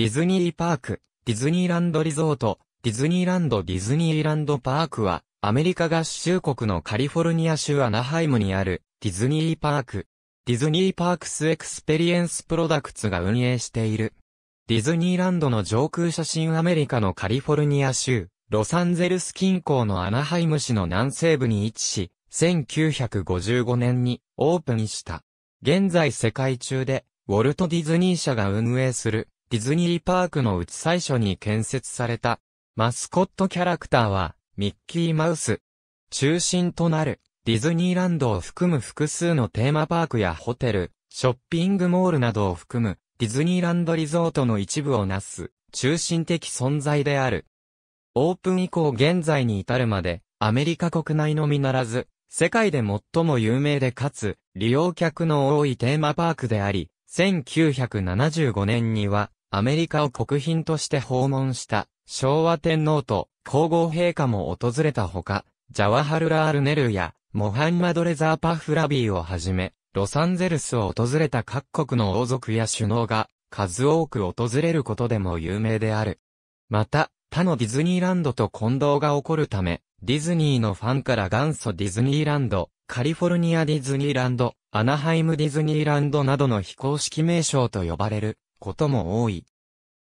ディズニーパーク、ディズニーランドリゾート、ディズニーランドディズニーランドパークは、アメリカ合衆国のカリフォルニア州アナハイムにあるディズニーパーク、ディズニーパークスエクスペリエンスプロダクツが運営している。ディズニーランドの上空写真アメリカのカリフォルニア州、ロサンゼルス近郊のアナハイム市の南西部に位置し、1955年にオープンした。現在世界中で、ウォルト・ディズニー社が運営する、ディズニーパークのうち最初に建設された、マスコットキャラクターは、ミッキーマウス。中心となる、ディズニーランドを含む複数のテーマパークやホテル、ショッピングモールなどを含む、ディズニーランドリゾートの一部をなす、中心的存在である。オープン以降現在に至るまで、アメリカ国内のみならず、世界で最も有名でかつ、利用客の多いテーマパークであり、1975年には、アメリカを国賓として訪問した、昭和天皇と皇后陛下も訪れたほか、ジャワハルラール・ネルや、モハンマド・レザー・パフラビーをはじめ、ロサンゼルスを訪れた各国の王族や首脳が、数多く訪れることでも有名である。また、他のディズニーランドと混同が起こるため、ディズニーのファンから元祖ディズニーランド、カリフォルニアディズニーランド、アナハイムディズニーランドなどの非公式名称と呼ばれることも多い。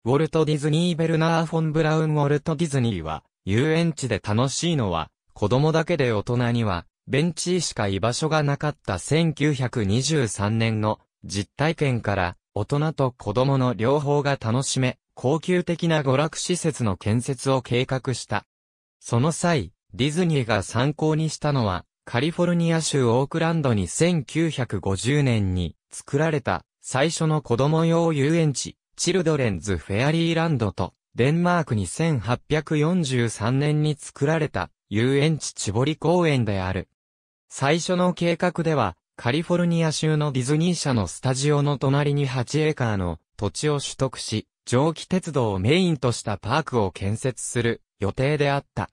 ウォルト・ディズニー・ベルナー・フォン・ブラウン・ウォルト・ディズニーは、遊園地で楽しいのは、子供だけで大人には、ベンチしか居場所がなかった1923年の実体験から、大人と子供の両方が楽しめ、高級的な娯楽施設の建設を計画した。その際、ディズニーが参考にしたのは、カリフォルニア州オークランドに1950年に作られた最初の子供用遊園地、チルドレンズ・フェアリーランドと、デンマークに1843年に作られた遊園地チボリ公園である。最初の計画では、カリフォルニア州のディズニー社のスタジオの隣に8エーカーの土地を取得し、蒸気鉄道をメインとしたパークを建設する予定であった。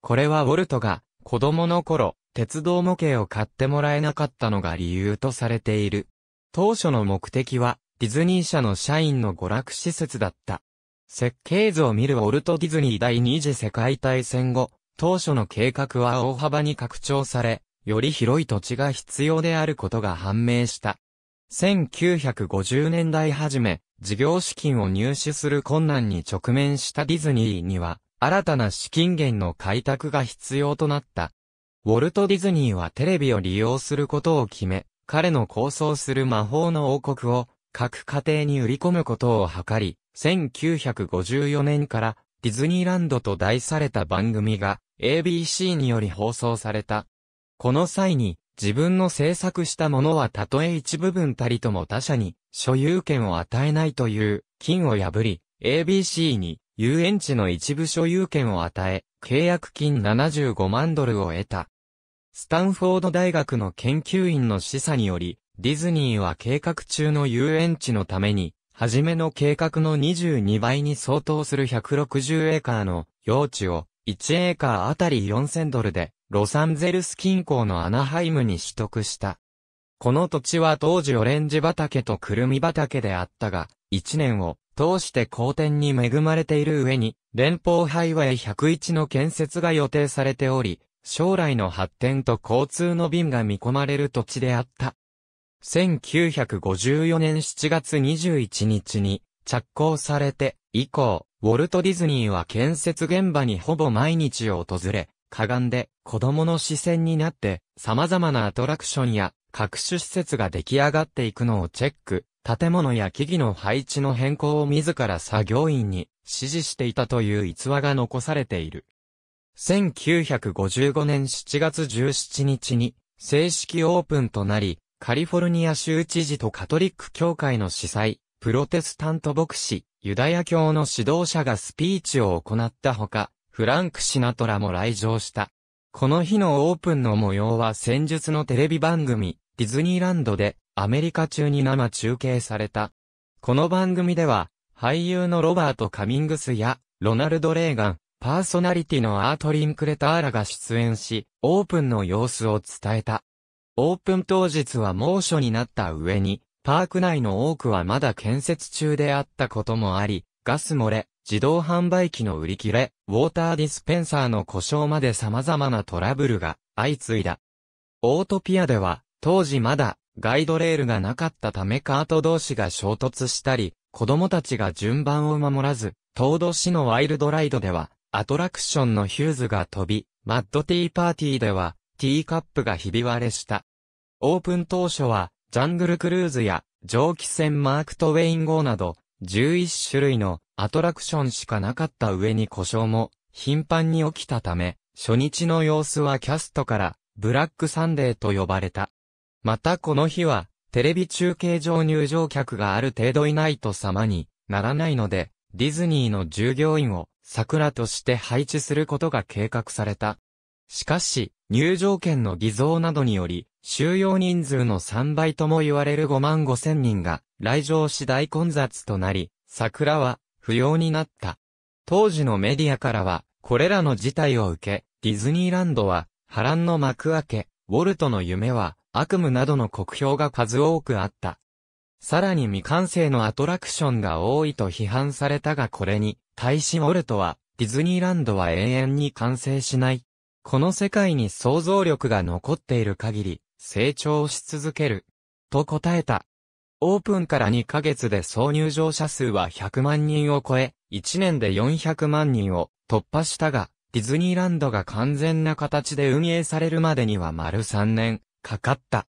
これはウォルトが子供の頃、鉄道模型を買ってもらえなかったのが理由とされている。当初の目的は、ディズニー社の社員の娯楽施設だった。設計図を見るウォルト・ディズニー第二次世界大戦後、当初の計画は大幅に拡張され、より広い土地が必要であることが判明した。1950年代初め、事業資金を入手する困難に直面したディズニーには、新たな資金源の開拓が必要となった。ウォルト・ディズニーはテレビを利用することを決め、彼の構想する魔法の王国を各家庭に売り込むことを図り、1954年からディズニーランドと題された番組が ABC により放送された。この際に自分の制作したものはたとえ一部分たりとも他者に所有権を与えないという金を破り ABC に遊園地の一部所有権を与え、契約金75万ドルを得た。スタンフォード大学の研究員の示唆により、ディズニーは計画中の遊園地のために、はじめの計画の22倍に相当する160エーカーの用地を1エーカーあたり4000ドルでロサンゼルス近郊のアナハイムに取得した。この土地は当時オレンジ畑とくるみ畑であったが、1年を通して好天に恵まれている上に、連邦ハイウェイ101の建設が予定されており、将来の発展と交通の便が見込まれる土地であった。1954年7月21日に着工されて以降、ウォルト・ディズニーは建設現場にほぼ毎日訪れ、かがんで子供の視線になって様々なアトラクションや各種施設が出来上がっていくのをチェック、建物や木々の配置の変更を自ら作業員に指示していたという逸話が残されている。1955年7月17日に正式オープンとなり、カリフォルニア州知事とカトリック教会の司祭、プロテスタント牧師、ユダヤ教の指導者がスピーチを行ったほか、フランク・シナトラも来場した。この日のオープンの模様は戦術のテレビ番組、ディズニーランドでアメリカ中に生中継された。この番組では、俳優のロバート・カミングスや、ロナルド・レーガン、パーソナリティのアート・リンクレターらが出演し、オープンの様子を伝えた。オープン当日は猛暑になった上に、パーク内の多くはまだ建設中であったこともあり、ガス漏れ、自動販売機の売り切れ、ウォーターディスペンサーの故障まで様々なトラブルが相次いだ。オートピアでは、当時まだガイドレールがなかったためカート同士が衝突したり、子供たちが順番を守らず、東土市のワイルドライドでは、アトラクションのヒューズが飛び、マッドティーパーティーでは、ティーカップがひび割れした。オープン当初は、ジャングルクルーズや、蒸気船マークトウェイン号など、11種類のアトラクションしかなかった上に故障も頻繁に起きたため、初日の様子はキャストからブラックサンデーと呼ばれた。またこの日は、テレビ中継上入場客がある程度いないと様にならないので、ディズニーの従業員をサクラとして配置することが計画された。しかし、入場券の偽造などにより、収容人数の3倍とも言われる5万5千人が来場し大混雑となり、桜は不要になった。当時のメディアからは、これらの事態を受け、ディズニーランドは波乱の幕開け、ウォルトの夢は悪夢などの酷評が数多くあった。さらに未完成のアトラクションが多いと批判されたがこれに、対しウォルトは、ディズニーランドは永遠に完成しない。この世界に想像力が残っている限り、成長し続ける。と答えた。オープンから2ヶ月で総入場者数は100万人を超え、1年で400万人を突破したが、ディズニーランドが完全な形で運営されるまでには丸3年かかった。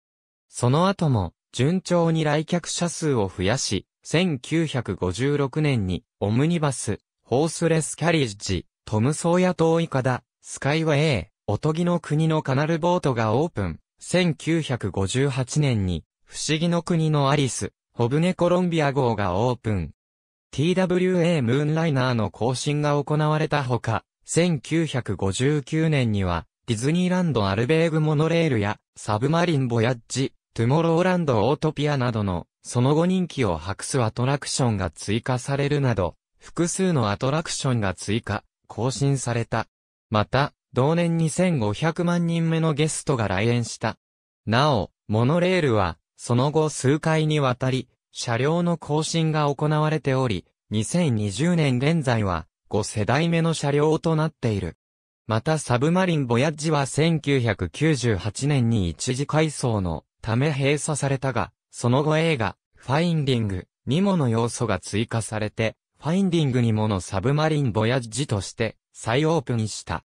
その後も順調に来客者数を増やし、1956年にオムニバス、ホースレスキャリッジ、トムソーヤ島イカダ、スカイウェイ、おとぎの国のカナルボートがオープン。1958年に、不思議の国のアリス、ホブネコロンビア号がオープン。TWA ムーンライナーの更新が行われたほか、1959年には、ディズニーランドアルベーグモノレールや、サブマリンボヤッジ、トゥモローランドオートピアなどの、その後人気を博すアトラクションが追加されるなど、複数のアトラクションが追加、更新された。また、同年に1500万人目のゲストが来園した。なお、モノレールは、その後数回にわたり、車両の更新が行われており、2020年現在は、5世代目の車両となっている。またサブマリンボヤッジは1998年に一時改装のため閉鎖されたが、その後映画、ファインディングにもの要素が追加されて、ファインディングにものサブマリンボヤッジとして再オープンした。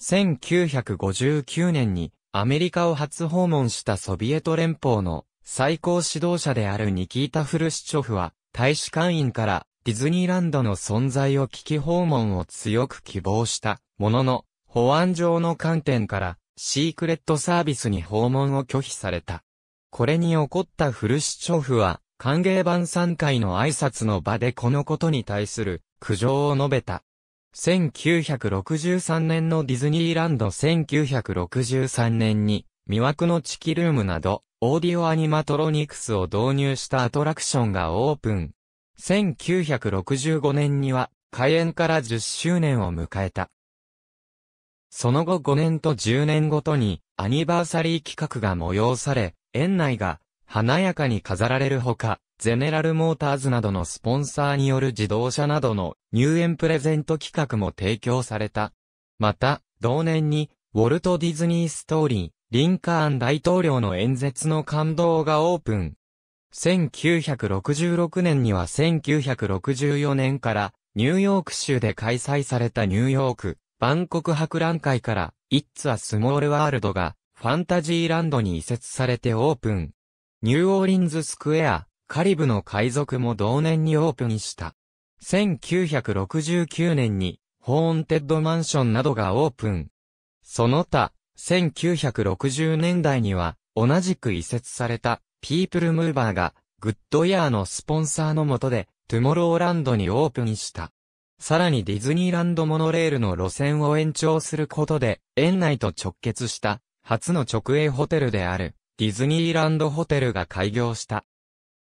1959年にアメリカを初訪問したソビエト連邦の最高指導者であるニキータ・フルシチョフは大使館員からディズニーランドの存在を聞き訪問を強く希望したものの保安上の観点からシークレットサービスに訪問を拒否された。これに怒ったフルシチョフは歓迎晩餐会の挨拶の場でこのことに対する苦情を述べた。1963年のディズニーランド1963年に、魅惑のチキルームなど、オーディオアニマトロニクスを導入したアトラクションがオープン。1965年には、開園から10周年を迎えた。その後5年と10年ごとに、アニバーサリー企画が催され、園内が華やかに飾られるほか、ゼネラルモーターズなどのスポンサーによる自動車などの入園プレゼント企画も提供された。また、同年に、ウォルト・ディズニー・ストーリー、リンカーン大統領の演説の感動がオープン。1966年には1964年からニューヨーク州で開催されたニューヨーク、バンコク博覧会から、イッツ・ア・スモール・ワールドがファンタジーランドに移設されてオープン。ニューオーリンズ・スクエア、カリブの海賊も同年にオープンした。1969年に、ホーンテッドマンションなどがオープン。その他、1960年代には、同じく移設された、ピープルムーバーが、グッドイヤーのスポンサーの下で、トゥモローランドにオープンした。さらにディズニーランドモノレールの路線を延長することで、園内と直結した、初の直営ホテルである、ディズニーランドホテルが開業した。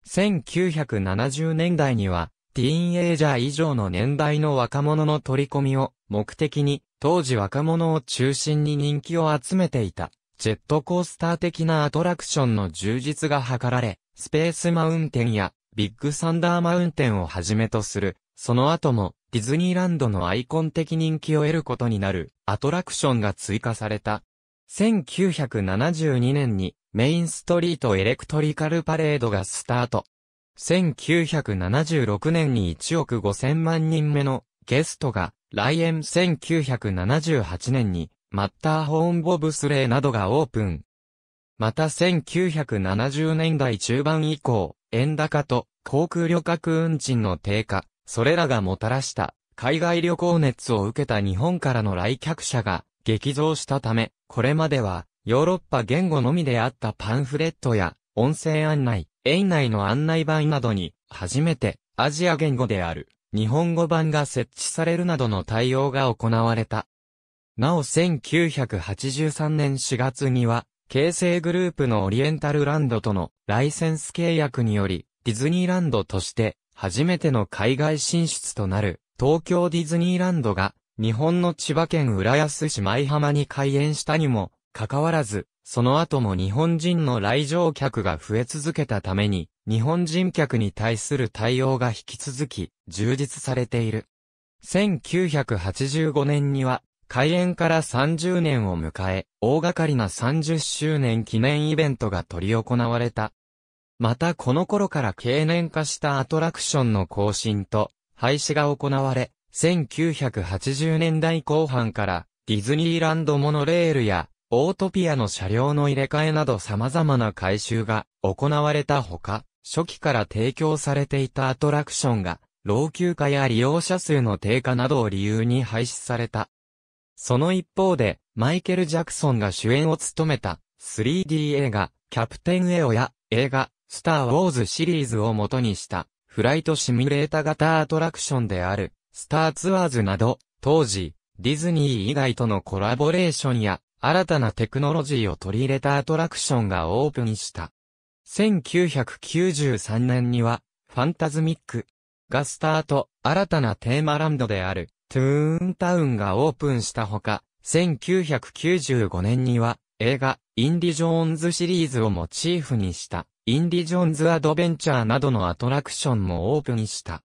1970年代には、ティーンエイジャー以上の年代の若者の取り込みを目的に、当時若者を中心に人気を集めていた、ジェットコースター的なアトラクションの充実が図られ、スペースマウンテンやビッグサンダーマウンテンをはじめとするその後もディズニーランドのアイコン的人気を得ることになるアトラクションが追加された。1972年にメインストリートエレクトリカルパレードがスタート。1976年に1億5000万人目のゲストが来園1978年にマッターホーンボブスレーなどがオープン。また1970年代中盤以降、円高と航空旅客運賃の低下、それらがもたらした海外旅行熱を受けた日本からの来客者が激増したため、これまではヨーロッパ言語のみであったパンフレットや音声案内、園内の案内板などに初めてアジア言語である日本語版が設置されるなどの対応が行われた。なお1983年4月には京成グループのオリエンタルランドとのライセンス契約により、ディズニーランドとして初めての海外進出となる東京ディズニーランドが日本の千葉県浦安市舞浜に開園したにもかかわらず、その後も日本人の来場客が増え続けたために、日本人客に対する対応が引き続き充実されている。1985年には開園から30年を迎え、大掛かりな30周年記念イベントが取り行われた。またこの頃から経年化したアトラクションの更新と廃止が行われ、1980年代後半からディズニーランドモノレールやオートピアの車両の入れ替えなど様々な改修が行われたほか、初期から提供されていたアトラクションが老朽化や利用者数の低下などを理由に廃止された。その一方で、マイケル・ジャクソンが主演を務めた 3D 映画、キャプテンエオや映画、スター・ウォーズシリーズを元にしたフライトシミュレータ型アトラクションであるスターツアーズなど、当時、ディズニー以外とのコラボレーションや新たなテクノロジーを取り入れたアトラクションがオープンした。1993年には、ファンタズミックがスタート、新たなテーマランドであるトゥーンタウンがオープンしたほか、1995年には映画インディ・ジョーンズシリーズをモチーフにしたインディ・ジョーンズ・アドベンチャーなどのアトラクションもオープンした。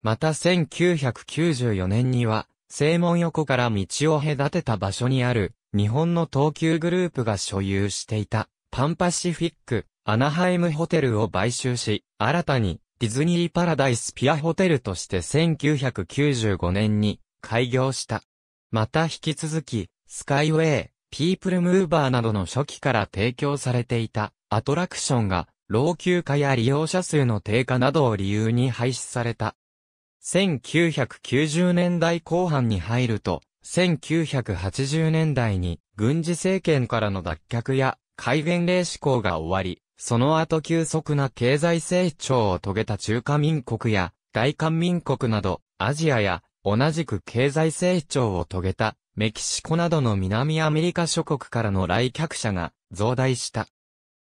また1994年には正門横から道を隔てた場所にある日本の東急グループが所有していたパンパシフィックアナハイムホテルを買収し、新たにディズニーパラダイスピアホテルとして1995年に開業した。また引き続き、スカイウェイ、ピープルムーバーなどの初期から提供されていたアトラクションが老朽化や利用者数の低下などを理由に廃止された。1990年代後半に入ると、1980年代に軍事政権からの脱却や改元令施行が終わり、その後急速な経済成長を遂げた中華民国や大韓民国など、アジアや同じく経済成長を遂げたメキシコなどの南アメリカ諸国からの来客者が増大した。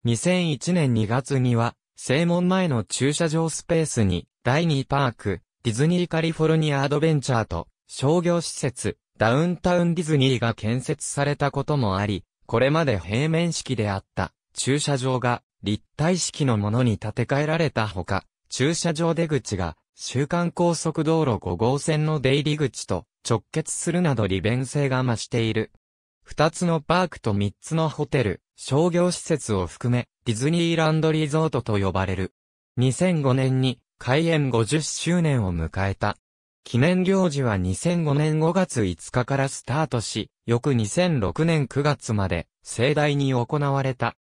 2001年2月には、正門前の駐車場スペースに第2パーク、ディズニーカリフォルニアアドベンチャーと商業施設、ダウンタウンディズニーが建設されたこともあり、これまで平面式であった駐車場が立体式のものに建て替えられたほか、駐車場出口が、週間高速道路5号線の出入り口と直結するなど利便性が増している。二つのパークと三つのホテル、商業施設を含め、ディズニーランドリゾートと呼ばれる。2005年に開園50周年を迎えた。記念行事は2005年5月5日からスタートし、翌2006年9月まで盛大に行われた。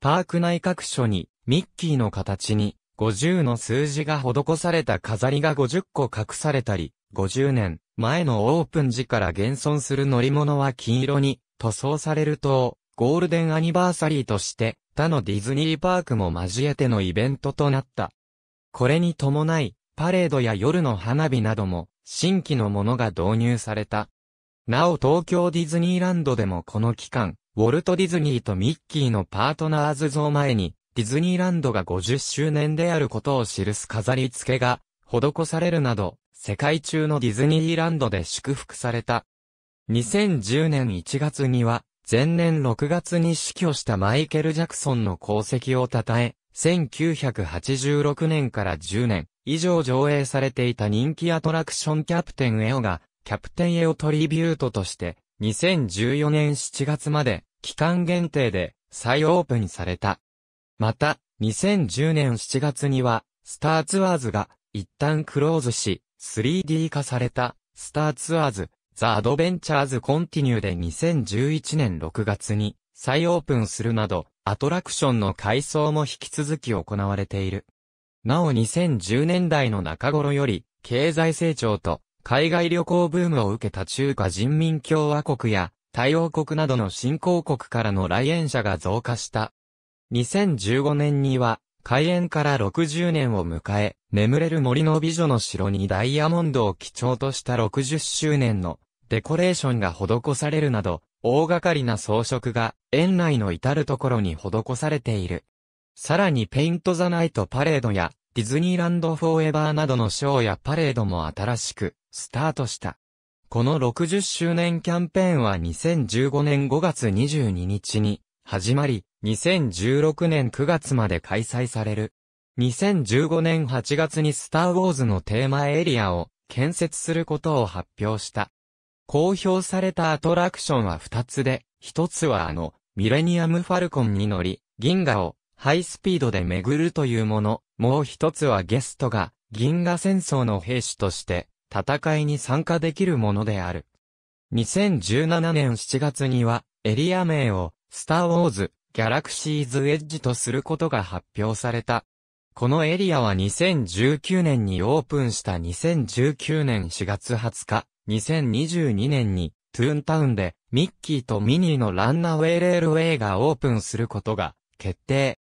パーク内各所に、ミッキーの形に、50の数字が施された飾りが50個隠されたり、50年前のオープン時から現存する乗り物は金色に塗装されると、ゴールデンアニバーサリーとして他のディズニーパークも交えてのイベントとなった。これに伴い、パレードや夜の花火なども新規のものが導入された。なお東京ディズニーランドでもこの期間、ウォルト・ディズニーとミッキーのパートナーズ像前に、ディズニーランドが50周年であることを記す飾り付けが施されるなど、世界中のディズニーランドで祝福された。2010年1月には、前年6月に死去したマイケル・ジャクソンの功績を称え、1986年から10年、以上上映されていた人気アトラクションキャプテンエオが、キャプテンエオトリビュートとして、2014年7月まで、期間限定で、再オープンされた。また、2010年7月には、スターツアーズが、一旦クローズし、3D 化された、スターツアーズ、ザ・アドベンチャーズ・コンティニューで2011年6月に、再オープンするなど、アトラクションの改装も引き続き行われている。なお2010年代の中頃より、経済成長と海外旅行ブームを受けた中華人民共和国やタイ王国などの新興国からの来園者が増加した。2015年には、開園から60年を迎え、眠れる森の美女の城にダイヤモンドを基調とした60周年のデコレーションが施されるなど、大掛かりな装飾が園内の至るところに施されている。さらにペイントザナイトパレードやディズニーランドフォーエバーなどのショーやパレードも新しくスタートした。この60周年キャンペーンは2015年5月22日に始まり、2016年9月まで開催される。2015年8月にスターウォーズのテーマエリアを建設することを発表した。公表されたアトラクションは2つで、1つはあの、ミレニアムファルコンに乗り、銀河をハイスピードで巡るというもの。もう一つはゲストが銀河戦争の兵士として戦いに参加できるものである。2017年7月にはエリア名をスターウォーズギャラクシーズエッジとすることが発表された。このエリアは2019年にオープンした2019年4月20日、2022年にトゥーンタウンでミッキーとミニーのランナーウェイレールウェイがオープンすることが決定。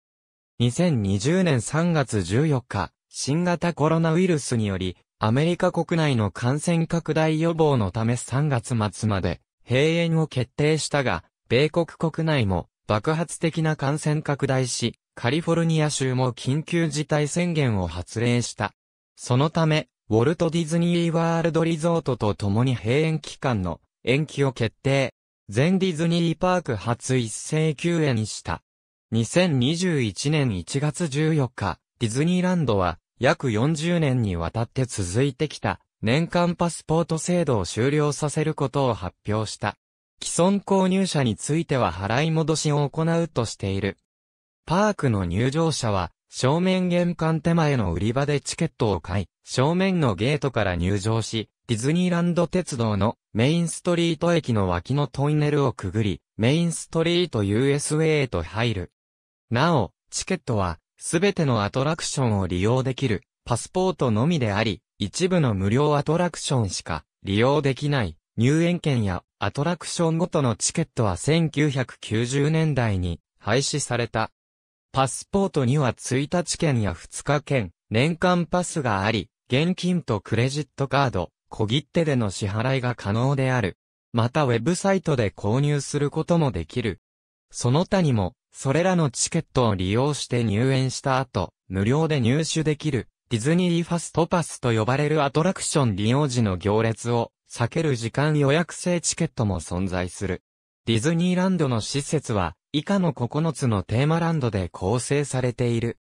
2020年3月14日、新型コロナウイルスにより、アメリカ国内の感染拡大予防のため3月末まで閉園を決定したが、米国国内も爆発的な感染拡大し、カリフォルニア州も緊急事態宣言を発令した。そのため、ウォルト・ディズニー・ワールド・リゾートと共に閉園期間の延期を決定。全ディズニーパーク初一斉休園にした。2021年1月14日、ディズニーランドは約40年にわたって続いてきた年間パスポート制度を終了させることを発表した。既存購入者については払い戻しを行うとしている。パークの入場者は正面玄関手前の売り場でチケットを買い、正面のゲートから入場し、ディズニーランド鉄道のメインストリート駅の脇のトンネルをくぐり、メインストリート USA へと入る。なお、チケットは、すべてのアトラクションを利用できる、パスポートのみであり、一部の無料アトラクションしか利用できない入園券やアトラクションごとのチケットは1990年代に廃止された。パスポートには1日券や2日券、年間パスがあり、現金とクレジットカード、小切手での支払いが可能である。またウェブサイトで購入することもできる。その他にも、それらのチケットを利用して入園した後、無料で入手できる、ディズニーファストパスと呼ばれるアトラクション利用時の行列を避ける時間予約制チケットも存在する。ディズニーランドの施設は、以下の9つのテーマランドで構成されている。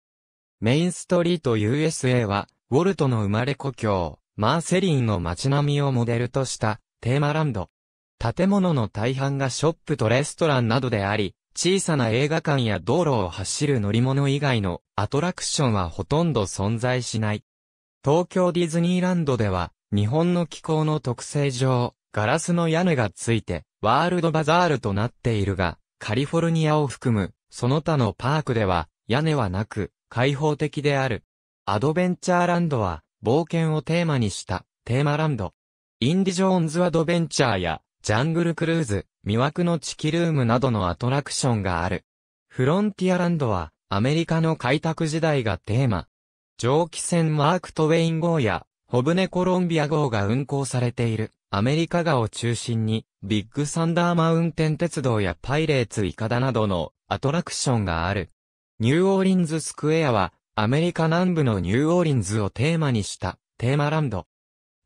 メインストリート USA は、ウォルトの生まれ故郷、マーセリンの街並みをモデルとしたテーマランド。建物の大半がショップとレストランなどであり、小さな映画館や道路を走る乗り物以外のアトラクションはほとんど存在しない。東京ディズニーランドでは、日本の気候の特性上、ガラスの屋根がついて、ワールドバザールとなっているが、カリフォルニアを含む、その他のパークでは、屋根はなく、開放的である。アドベンチャーランドは、冒険をテーマにしたテーマランド。インディ・ジョーンズ・アドベンチャーや、ジャングルクルーズ、魅惑のチキルームなどのアトラクションがある。フロンティアランドは、アメリカの開拓時代がテーマ。蒸気船マーク・トウェイン号や、ホブネコロンビア号が運行されている。アメリカ側を中心に、ビッグサンダーマウンテン鉄道やパイレーツイカダなどのアトラクションがある。ニューオーリンズスクエアは、アメリカ南部のニューオーリンズをテーマにしたテーマランド。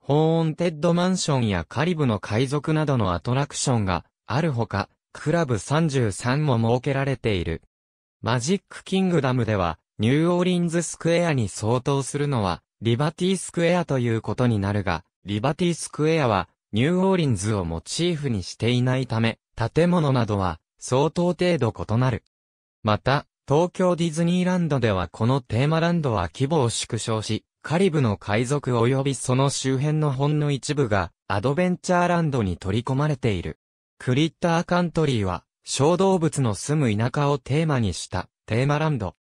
ホーンテッドマンションやカリブの海賊などのアトラクションがあるほか、クラブ33も設けられている。マジックキングダムでは、ニューオーリンズスクエアに相当するのは、リバティスクエアということになるが、リバティスクエアはニューオーリンズをモチーフにしていないため、建物などは相当程度異なる。また、東京ディズニーランドではこのテーマランドは規模を縮小し、カリブの海賊及びその周辺の本の一部がアドベンチャーランドに取り込まれている。クリッターカントリーは小動物の住む田舎をテーマにしたテーマランド。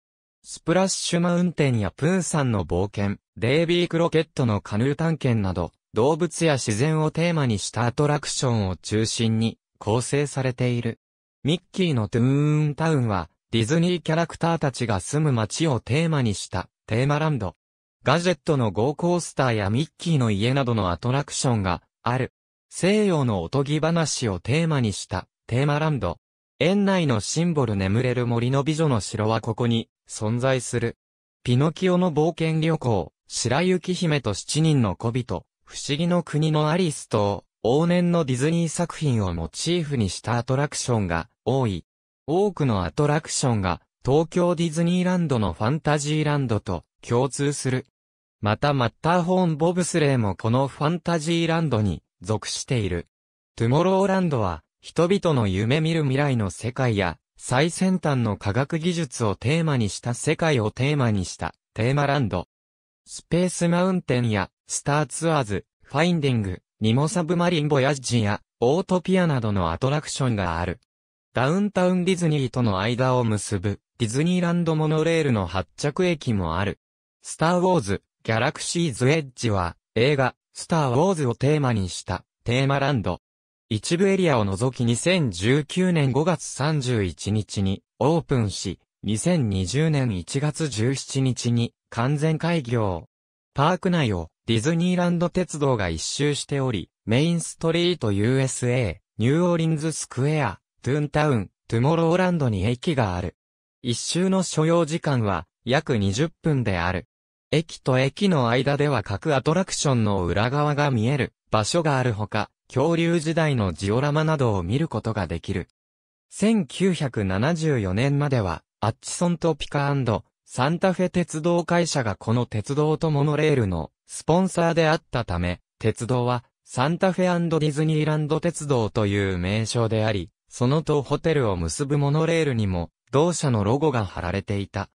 スプラッシュマウンテンやプーさんの冒険、デイビークロケットのカヌー探検など、動物や自然をテーマにしたアトラクションを中心に構成されている。ミッキーのトゥーンタウンは、ディズニーキャラクターたちが住む街をテーマにしたテーマランド。ガジェットのゴーコースターやミッキーの家などのアトラクションがある。西洋のおとぎ話をテーマにしたテーマランド。園内のシンボル眠れる森の美女の城はここに存在する。ピノキオの冒険旅行、白雪姫と七人の小人、不思議の国のアリスと、往年のディズニー作品をモチーフにしたアトラクションが多い。多くのアトラクションが東京ディズニーランドのファンタジーランドと共通する。またマッターホーンボブスレーもこのファンタジーランドに属している。トゥモローランドは人々の夢見る未来の世界や最先端の科学技術をテーマにした世界をテーマにしたテーマランド。スペースマウンテンやスターツアーズ、ファインディング、ニモサブマリンボヤッジやオートピアなどのアトラクションがある。ダウンタウンディズニーとの間を結ぶディズニーランドモノレールの発着駅もある。スターウォーズ、ギャラクシーズエッジは、映画、スターウォーズをテーマにしたテーマランド。一部エリアを除き2019年5月31日にオープンし、2020年1月17日に完全開業。パーク内をディズニーランド鉄道が一周しており、メインストリート USA、ニューオーリンズスクエア、トゥーンタウン、トゥモローランドに駅がある。一周の所要時間は約20分である。駅と駅の間では各アトラクションの裏側が見える場所があるほか、恐竜時代のジオラマなどを見ることができる。1974年までは、アッチソンとピカサンタフェ鉄道会社がこの鉄道とモノレールのスポンサーであったため、鉄道はサンタフェディズニーランド鉄道という名称であり、そのとホテルを結ぶモノレールにも同社のロゴが貼られていた。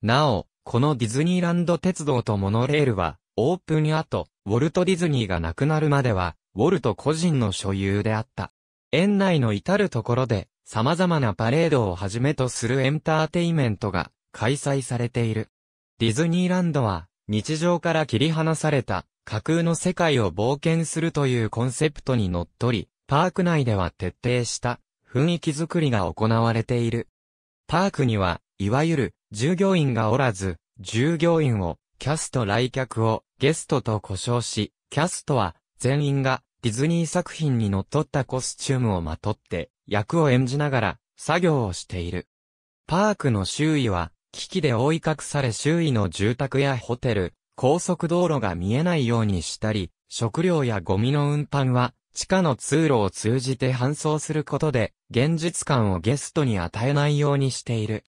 なお、このディズニーランド鉄道とモノレールは、オープン後、ウォルト・ディズニーが亡くなるまでは、ウォルト個人の所有であった。園内の至るところで、様々なパレードをはじめとするエンターテイメントが開催されている。ディズニーランドは、日常から切り離された架空の世界を冒険するというコンセプトにのっとり、パーク内では徹底した雰囲気づくりが行われている。パークには、いわゆる従業員がおらず、従業員を、キャスト来客をゲストと呼称し、キャストは全員がディズニー作品に則っとったコスチュームをまとって役を演じながら作業をしている。パークの周囲は危機で覆い隠され周囲の住宅やホテル、高速道路が見えないようにしたり、食料やゴミの運搬は地下の通路を通じて搬送することで現実感をゲストに与えないようにしている。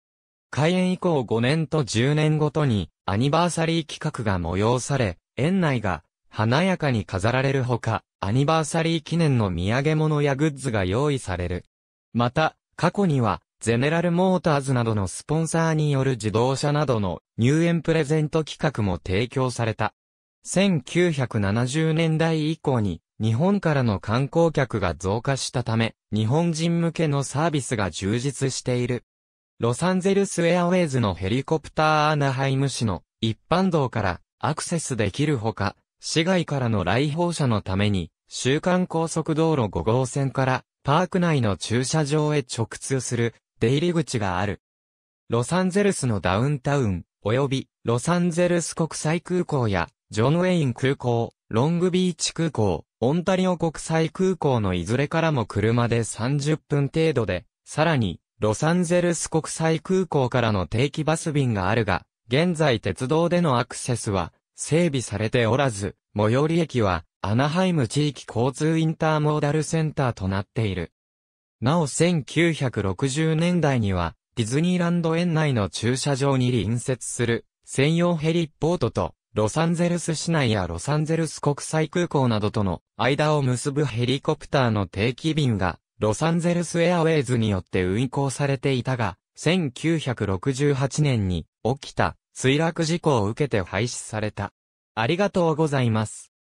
開園以降5年と10年ごとにアニバーサリー企画が催され、園内が華やかに飾られるほか、アニバーサリー記念の土産物やグッズが用意される。また、過去には、ゼネラルモーターズなどのスポンサーによる自動車などの入園プレゼント企画も提供された。1970年代以降に日本からの観光客が増加したため、日本人向けのサービスが充実している。ロサンゼルスエアウェイズのヘリコプターアナハイム市の一般道からアクセスできるほか、市外からの来訪者のために、州間高速道路5号線からパーク内の駐車場へ直通する出入り口がある。ロサンゼルスのダウンタウン、及びロサンゼルス国際空港やジョンウェイン空港、ロングビーチ空港、オンタリオ国際空港のいずれからも車で30分程度で、さらにロサンゼルス国際空港からの定期バス便があるが、現在鉄道でのアクセスは整備されておらず、最寄り駅はアナハイム地域交通インターモーダルセンターとなっている。なお1960年代にはディズニーランド園内の駐車場に隣接する専用ヘリポートとロサンゼルス市内やロサンゼルス国際空港などとの間を結ぶヘリコプターの定期便が、ロサンゼルスエアウェイズによって運行されていたが、1968年に起きた墜落事故を受けて廃止された。ありがとうございます。